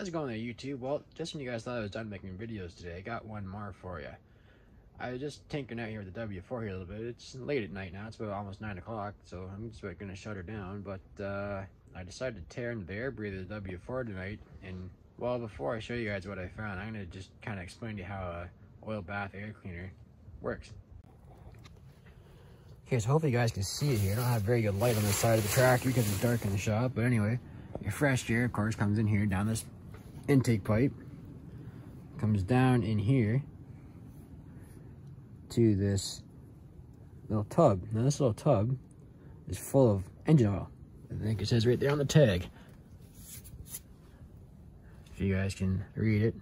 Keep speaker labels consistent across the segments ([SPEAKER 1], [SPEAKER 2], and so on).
[SPEAKER 1] How's it going there, YouTube? Well, just when you guys thought I was done making videos today, I got one more for you. I was just tinkering out here with the W4 here a little bit. It's late at night now. It's about almost 9 o'clock, so I'm just about going to shut her down. But uh, I decided to tear into the air breather the W4 tonight. And, well, before I show you guys what I found, I'm going to just kind of explain to you how a oil bath air cleaner works. Okay, so hopefully you guys can see it here. I don't have very good light on the side of the tractor because it's dark in the shop. But anyway, your fresh air, of course, comes in here down this intake pipe. Comes down in here to this little tub. Now this little tub is full of engine oil. I think it says right there on the tag. If you guys can read it.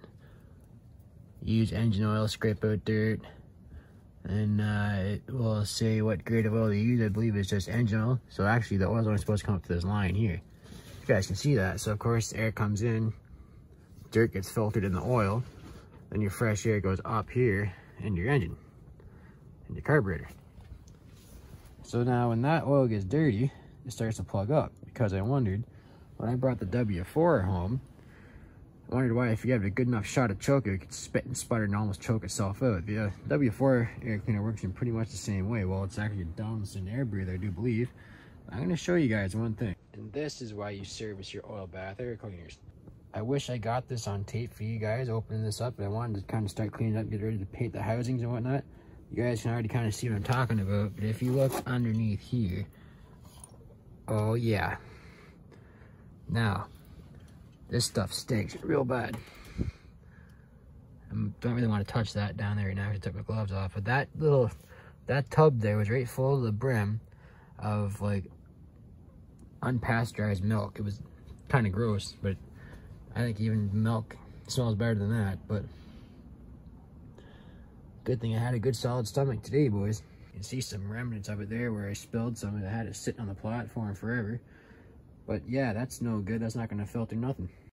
[SPEAKER 1] Use engine oil, scrape out dirt, and uh, it will say what grade of oil you use. I believe it's just engine oil. So actually the oil is only supposed to come up to this line here. You guys can see that. So of course air comes in, dirt gets filtered in the oil, then your fresh air goes up here into your engine, and your carburetor. So now when that oil gets dirty, it starts to plug up because I wondered when I brought the W4 home, I wondered why if you have a good enough shot of choke, it could spit and sputter and almost choke itself out. The uh, W4 air cleaner works in pretty much the same way. Well, it's actually a Donaldson air breather, I do believe. I'm going to show you guys one thing. And this is why you service your oil bath air cleaners. I wish I got this on tape for you guys, opening this up, but I wanted to kind of start cleaning up, get ready to paint the housings and whatnot. You guys can already kind of see what I'm talking about, but if you look underneath here, oh yeah. Now, this stuff stinks real bad. I don't really want to touch that down there right now. I took my gloves off. But that little, that tub there was right full to the brim of like unpasteurized milk. It was kind of gross, but I think even milk smells better than that. But good thing I had a good solid stomach today, boys. You can see some remnants of it there where I spilled some and I had it sitting on the platform forever. But yeah, that's no good. That's not going to filter nothing.